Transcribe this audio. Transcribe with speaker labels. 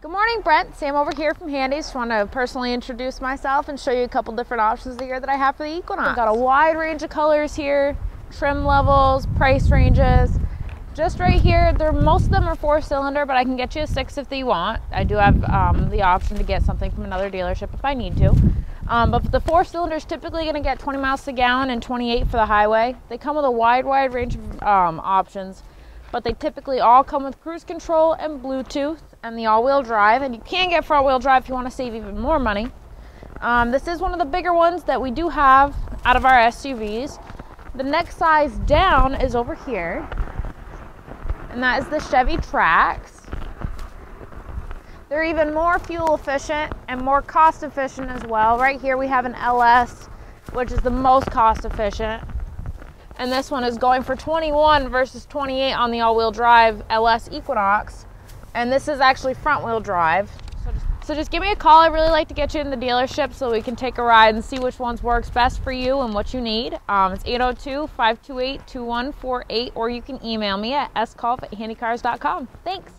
Speaker 1: Good morning, Brett. Sam over here from Handy. Just want to personally introduce myself and show you a couple different options here that I have for the Equinox. I've got a wide range of colors here, trim levels, price ranges. Just right here, they're, most of them are four cylinder, but I can get you a six if you want. I do have um, the option to get something from another dealership if I need to. Um, but the four cylinder is typically going to get 20 miles a gallon and 28 for the highway. They come with a wide, wide range of um, options, but they typically all come with cruise control and Bluetooth and the all-wheel drive. And you can get front-wheel drive if you want to save even more money. Um, this is one of the bigger ones that we do have out of our SUVs. The next size down is over here, and that is the Chevy Trax. They're even more fuel efficient and more cost efficient as well. Right here we have an LS, which is the most cost efficient. And this one is going for 21 versus 28 on the all-wheel drive LS Equinox. And this is actually front wheel drive. So just give me a call. I'd really like to get you in the dealership so we can take a ride and see which ones works best for you and what you need. Um, it's 802-528-2148 or you can email me at scall at handycars.com. Thanks.